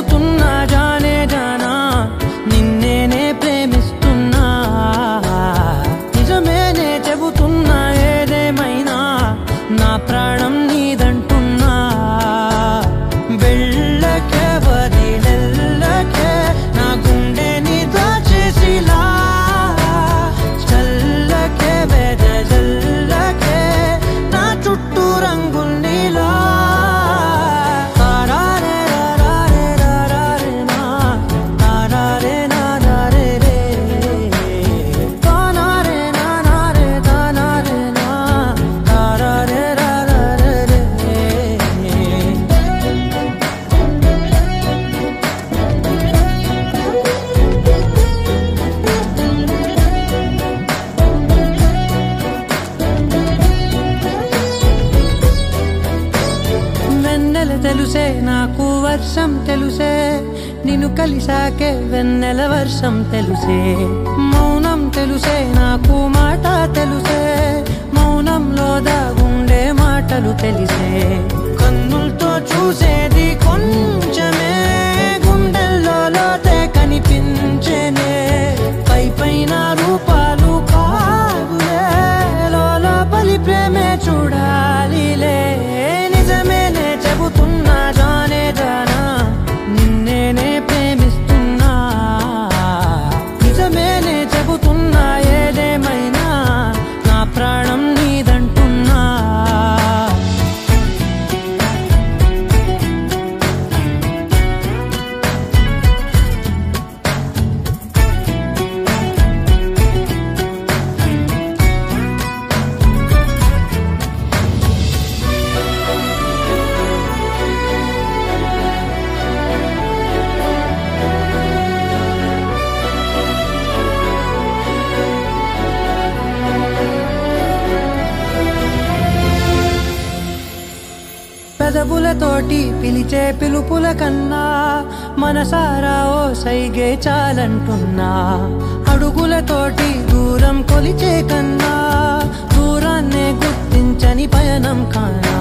నిజమేనే తెలుసే నాకు వర్షం తెలుసే నిన్ను కలిసాకే వెన్నెల వర్షం తెలుసే. మౌనం తెలుసే నాకు మాట తెలుసే మౌనంలో దాగుండే మాటలు తెలిసే. కన్నులతో చూసే పెదవులతోటి పిలిచే పిలుపుల కన్నా మనసారా ఓ సైగే చాలంటున్నా. అడుగులతోటి దూరం కొలిచే కన్నా దూరాన్నే గుర్తించని పయనం కానా.